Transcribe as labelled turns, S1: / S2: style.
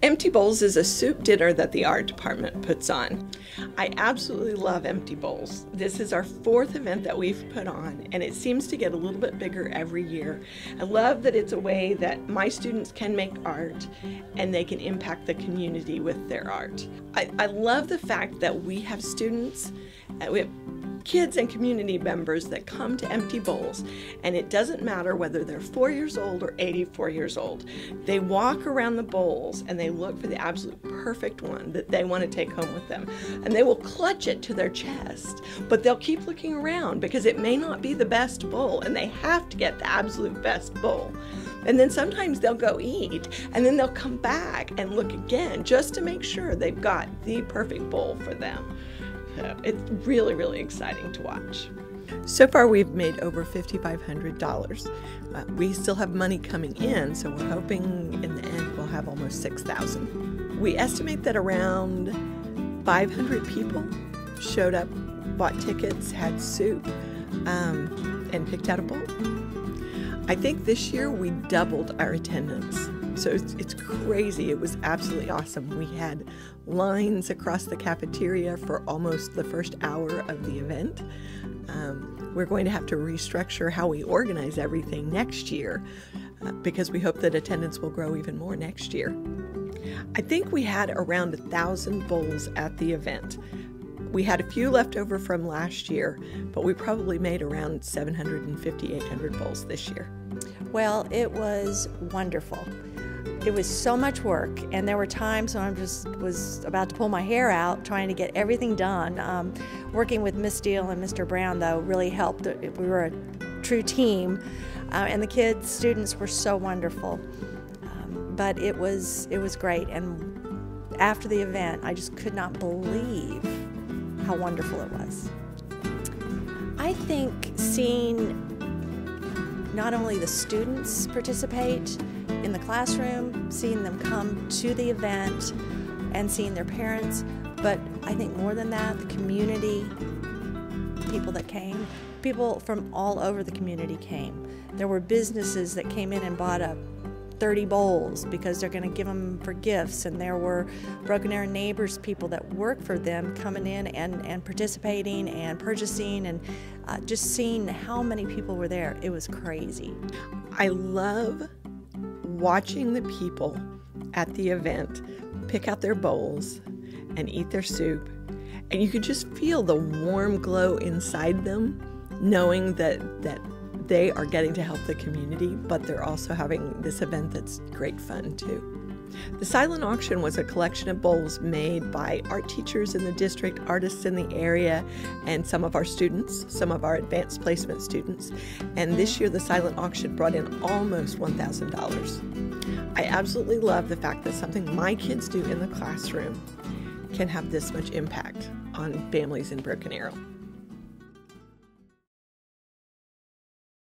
S1: Empty Bowls is a soup dinner that the art department puts on. I absolutely love Empty Bowls. This is our fourth event that we've put on, and it seems to get a little bit bigger every year. I love that it's a way that my students can make art and they can impact the community with their art. I, I love the fact that we have students, uh, we have kids and community members that come to Empty Bowls, and it doesn't matter whether they're four years old or 84 years old. They walk around the bowls and they look for the absolute perfect one that they want to take home with them. And they will clutch it to their chest, but they'll keep looking around because it may not be the best bowl, and they have to get the absolute best bowl. And then sometimes they'll go eat, and then they'll come back and look again just to make sure they've got the perfect bowl for them. It's really, really exciting to watch. So far, we've made over $5,500. Uh, we still have money coming in, so we're hoping in the end we'll have almost 6000 We estimate that around 500 people showed up, bought tickets, had soup, um, and picked out a bowl. I think this year we doubled our attendance. So it's, it's, crazy. It was absolutely awesome. We had lines across the cafeteria for almost the first hour of the event. Um, we're going to have to restructure how we organize everything next year uh, because we hope that attendance will grow even more next year. I think we had around a thousand bowls at the event. We had a few left over from last year, but we probably made around 750, 800 bowls this year.
S2: Well, it was wonderful. It was so much work, and there were times when I just was about to pull my hair out trying to get everything done. Um, working with Miss Steele and Mr. Brown, though, really helped. We were a true team, uh, and the kids, students were so wonderful. Um, but it was it was great, and after the event, I just could not believe how wonderful it was. I think seeing not only the students participate in the classroom, seeing them come to the event, and seeing their parents, but I think more than that, the community, people that came, people from all over the community came. There were businesses that came in and bought up 30 bowls because they're going to give them for gifts. And there were Broken Arrow Neighbors people that work for them coming in and, and participating and purchasing and uh, just seeing how many people were there. It was crazy.
S1: I love watching the people at the event pick out their bowls and eat their soup. And you could just feel the warm glow inside them, knowing that, that they are getting to help the community, but they're also having this event that's great fun too. The silent auction was a collection of bowls made by art teachers in the district, artists in the area, and some of our students, some of our advanced placement students. And this year, the silent auction brought in almost $1,000. I absolutely love the fact that something my kids do in the classroom can have this much impact on families in Broken Arrow.